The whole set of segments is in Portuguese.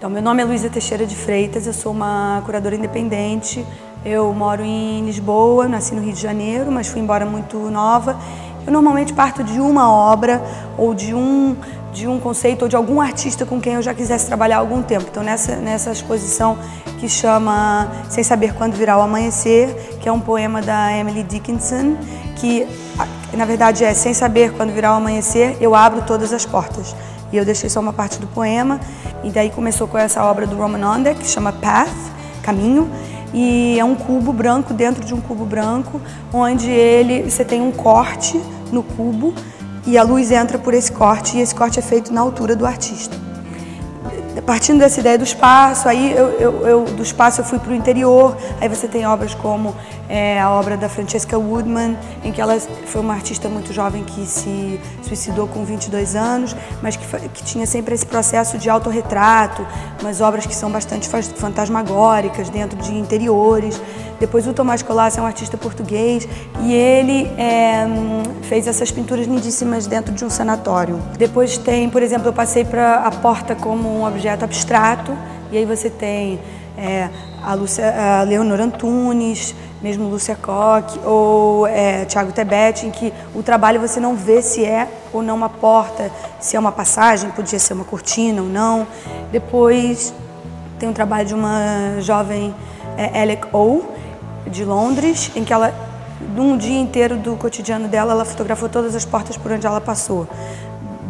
Então, meu nome é Luísa Teixeira de Freitas, eu sou uma curadora independente. Eu moro em Lisboa, nasci no Rio de Janeiro, mas fui embora muito nova. Eu normalmente parto de uma obra ou de um, de um conceito ou de algum artista com quem eu já quisesse trabalhar há algum tempo. Então, nessa, nessa exposição que chama Sem Saber Quando Virá o Amanhecer, que é um poema da Emily Dickinson, que na verdade é Sem Saber Quando Virá o Amanhecer, eu abro todas as portas. E eu deixei só uma parte do poema, e daí começou com essa obra do Roman Ondek, que chama Path, Caminho, e é um cubo branco dentro de um cubo branco, onde ele você tem um corte no cubo e a luz entra por esse corte, e esse corte é feito na altura do artista partindo dessa ideia do espaço, aí eu, eu, eu do espaço eu fui para o interior, aí você tem obras como é, a obra da Francesca Woodman, em que ela foi uma artista muito jovem que se suicidou com 22 anos, mas que, que tinha sempre esse processo de autorretrato, umas obras que são bastante fantasmagóricas dentro de interiores. Depois o Tomás Colasso é um artista português e ele é, fez essas pinturas lindíssimas dentro de um sanatório. Depois tem, por exemplo, eu passei para a porta como um objeto abstrato e aí você tem é, a, Lúcia, a Leonor Antunes, mesmo Lúcia Koch ou é, Tiago Tebet, em que o trabalho você não vê se é ou não uma porta, se é uma passagem, podia ser uma cortina ou não. Depois tem um trabalho de uma jovem é, Alec O, de Londres, em que ela, num dia inteiro do cotidiano dela, ela fotografou todas as portas por onde ela passou.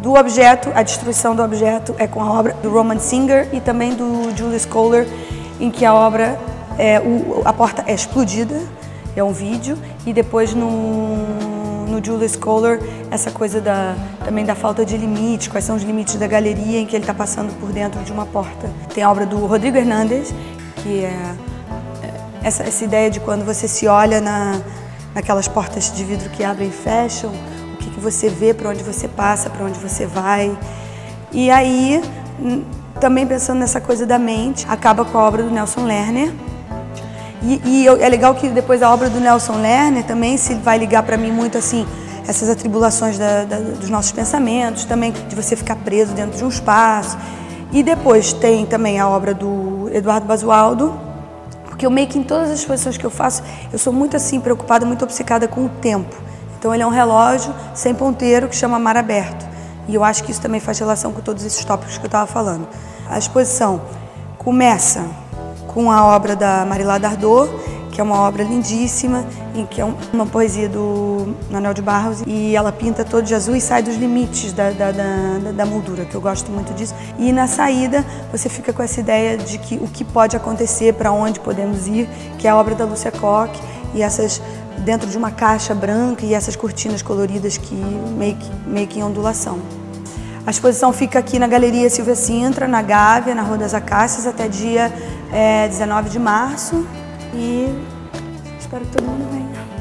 Do objeto, a destruição do objeto é com a obra do Roman Singer e também do Julius Kohler, em que a obra, é, o, a porta é explodida, é um vídeo, e depois no, no Julius Kohler, essa coisa da, também da falta de limite, quais são os limites da galeria em que ele está passando por dentro de uma porta. Tem a obra do Rodrigo Hernandes, que é essa, essa ideia de quando você se olha na, naquelas portas de vidro que abrem e fecham, o que, que você vê, para onde você passa, para onde você vai. E aí, também pensando nessa coisa da mente, acaba com a obra do Nelson Lerner. E, e é legal que depois a obra do Nelson Lerner também se vai ligar para mim muito assim, essas atribulações da, da, dos nossos pensamentos, também de você ficar preso dentro de um espaço. E depois tem também a obra do Eduardo Basualdo, porque eu meio que em todas as exposições que eu faço, eu sou muito assim, preocupada, muito obcecada com o tempo. Então ele é um relógio sem ponteiro que chama Mar Aberto. E eu acho que isso também faz relação com todos esses tópicos que eu estava falando. A exposição começa com a obra da Marilá Dardot, que é uma obra lindíssima, que é uma poesia do Manuel de Barros, e ela pinta todo de azul e sai dos limites da, da, da, da, moldura, que eu gosto muito disso. E na saída você fica com essa ideia de que o que pode acontecer, para onde podemos ir, que é a obra da Lúcia Koch, e essas dentro de uma caixa branca e essas cortinas coloridas que meio que, meio que em ondulação. A exposição fica aqui na Galeria Silvia Sintra, na Gávea, na Rua das Acácias, até dia é, eh, 19 de março. E espero que todo mundo venha.